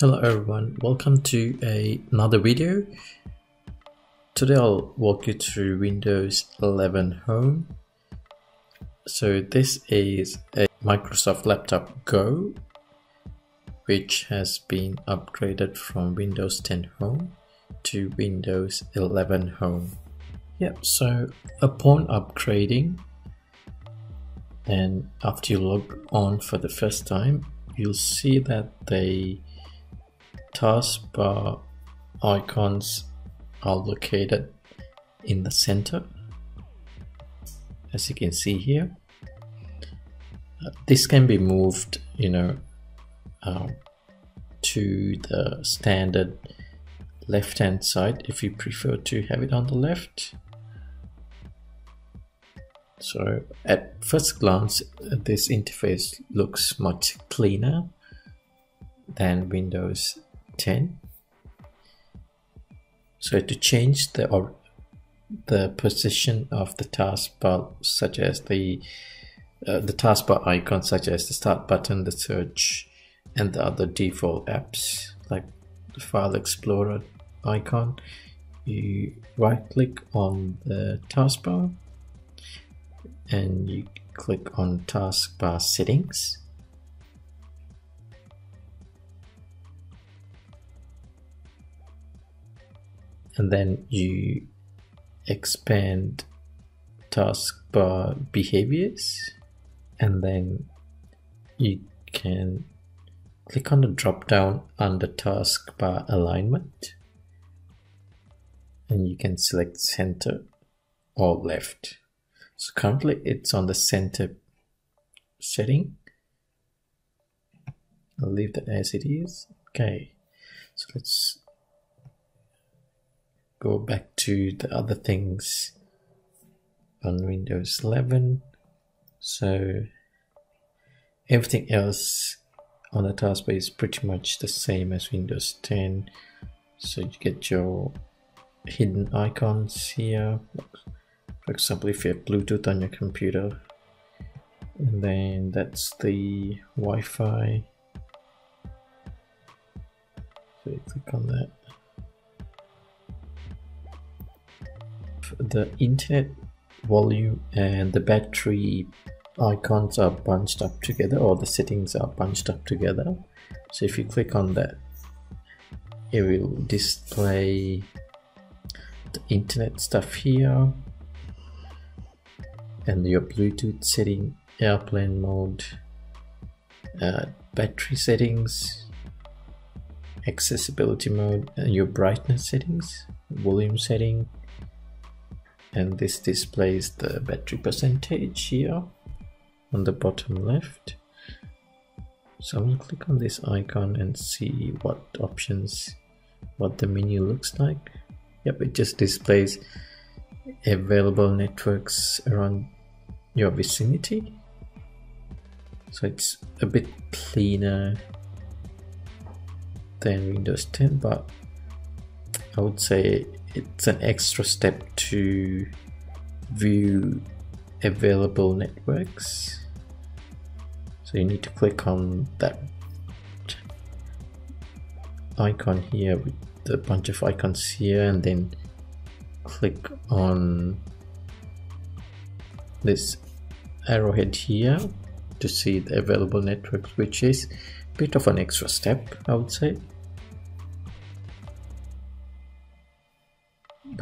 Hello everyone, welcome to a, another video. Today I'll walk you through Windows 11 Home. So this is a Microsoft Laptop Go which has been upgraded from Windows 10 Home to Windows 11 Home. Yep, so upon upgrading and after you log on for the first time, you'll see that they taskbar icons are located in the center as you can see here. Uh, this can be moved you know uh, to the standard left hand side if you prefer to have it on the left. So at first glance this interface looks much cleaner than Windows 10 so to change the or the position of the taskbar such as the uh, the taskbar icon such as the start button the search and the other default apps like the file explorer icon you right click on the taskbar and you click on taskbar settings and then you expand taskbar behaviors and then you can click on the drop down under taskbar alignment and you can select center or left. So currently it's on the center setting. I'll leave that as it is. Okay. So let's go back to the other things on Windows 11 so everything else on the taskbar is pretty much the same as Windows 10 so you get your hidden icons here. For example if you have Bluetooth on your computer. And then that's the Wi-Fi. So you click on that the internet volume and the battery icons are bunched up together or the settings are bunched up together. So if you click on that it will display the internet stuff here and your bluetooth setting airplane mode uh, battery settings accessibility mode and your brightness settings volume setting and this displays the battery percentage here on the bottom left. So I'm to click on this icon and see what options what the menu looks like. Yep it just displays available networks around your vicinity. So it's a bit cleaner than Windows 10 but I would say it's an extra step to view available networks. So you need to click on that icon here with a bunch of icons here and then click on this arrowhead here to see the available networks which is a bit of an extra step I would say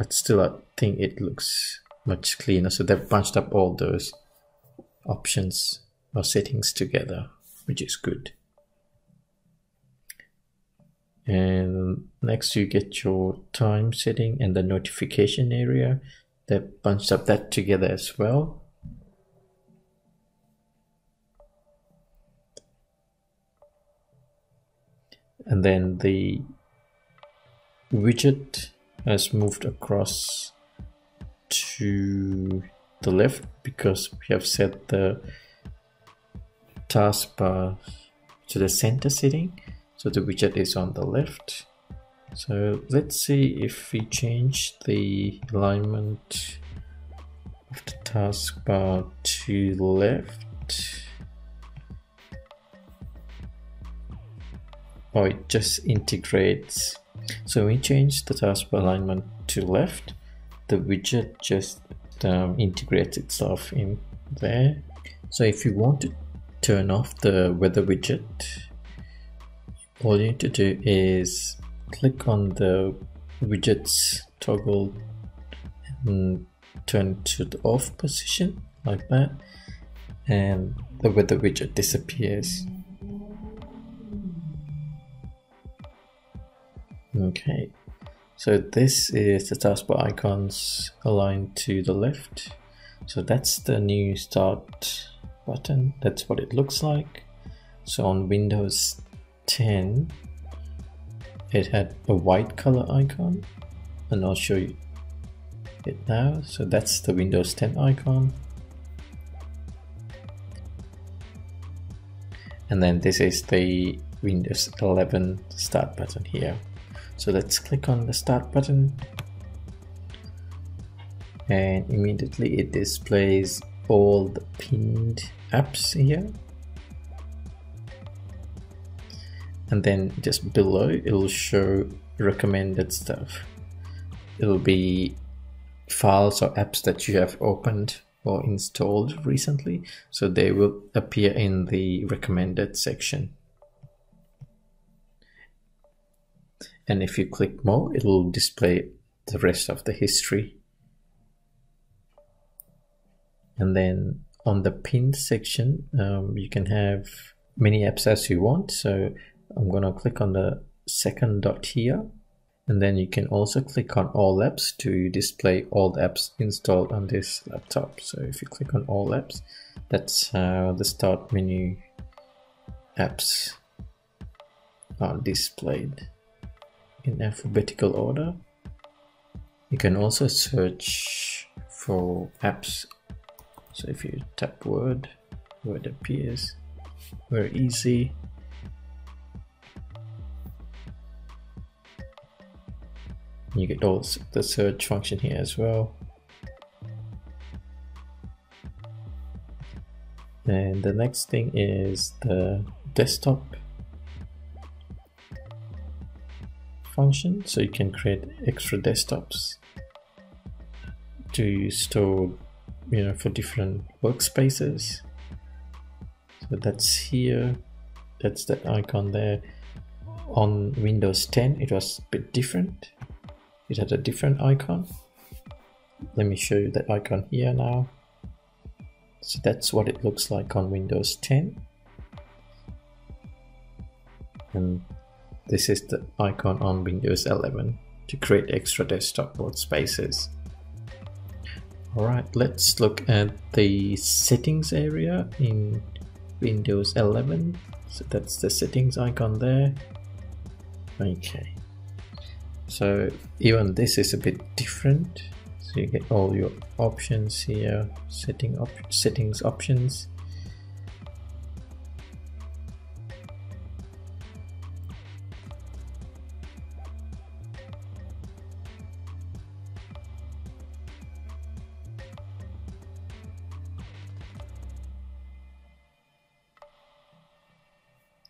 but still I think it looks much cleaner. So they've bunched up all those options or settings together which is good. And next you get your time setting and the notification area. They've bunched up that together as well. And then the widget has moved across to the left because we have set the taskbar to the center setting so the widget is on the left so let's see if we change the alignment of the taskbar to left oh it just integrates. So we change the taskbar alignment to left, the widget just um, integrates itself in there. So if you want to turn off the weather widget, all you need to do is click on the widgets toggle and turn to the off position like that and the weather widget disappears okay. So this is the taskbar icons aligned to the left. So that's the new start button. That's what it looks like. So on windows 10 it had a white color icon. And I'll show you it now. So that's the Windows 10 icon. And then this is the Windows 11 start button here so let's click on the start button. And immediately it displays all the pinned apps here. And then just below it'll show recommended stuff. It'll be files or apps that you have opened or installed recently. So they will appear in the recommended section and if you click more it'll display the rest of the history. And then on the pinned section um, you can have many apps as you want. So I'm gonna click on the second dot here. And then you can also click on all apps to display all the apps installed on this laptop. So if you click on all apps that's how the start menu apps are displayed in alphabetical order. You can also search for apps. So if you tap word word appears. Very easy. You get all the search function here as well. And the next thing is the desktop function so you can create extra desktops to store you know for different workspaces. So that's here. That's that icon there. On windows 10 it was a bit different. It had a different icon. Let me show you that icon here now. So that's what it looks like on Windows 10 and this is the icon on Windows 11 to create extra desktop workspaces alright let's look at the settings area in Windows 11 so that's the settings icon there. Okay. So even this is a bit different. So you get all your options here setting up settings options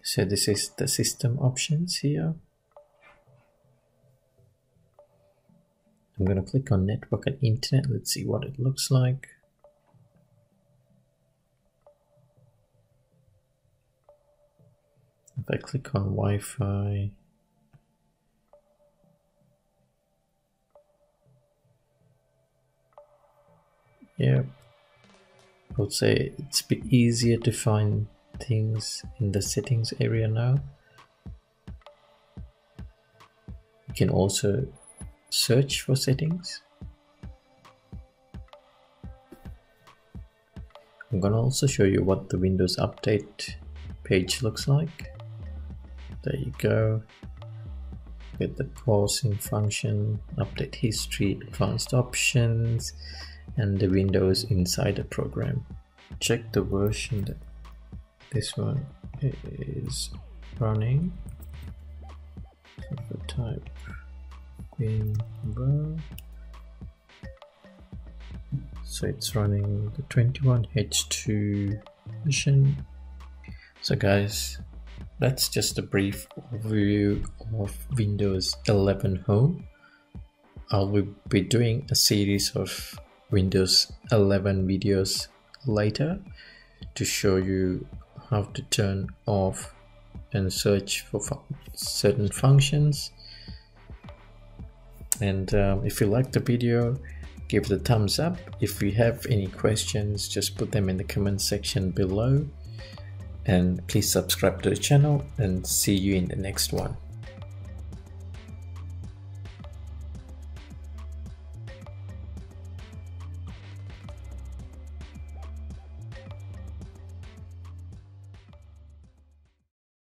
So this is the system options here. I'm going to click on network and internet. Let's see what it looks like. If I click on Wi-Fi, yeah, I would say it's a bit easier to find things in the settings area now. You can also search for settings. I'm gonna also show you what the Windows Update page looks like. There you go. With the pausing function, update history, advanced options, and the Windows Insider program. Check the version that this one is running. So type in so it's running the 21H2 mission so guys that's just a brief overview of Windows 11 Home. Uh, I'll be doing a series of Windows 11 videos later to show you how to turn off and search for certain functions. And um, if you like the video give it a thumbs up. If you have any questions just put them in the comment section below. And please subscribe to the channel and see you in the next one